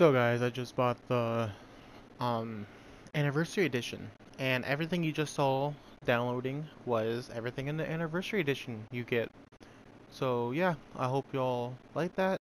So guys, I just bought the um anniversary edition and everything you just saw downloading was everything in the anniversary edition you get. So yeah, I hope y'all like that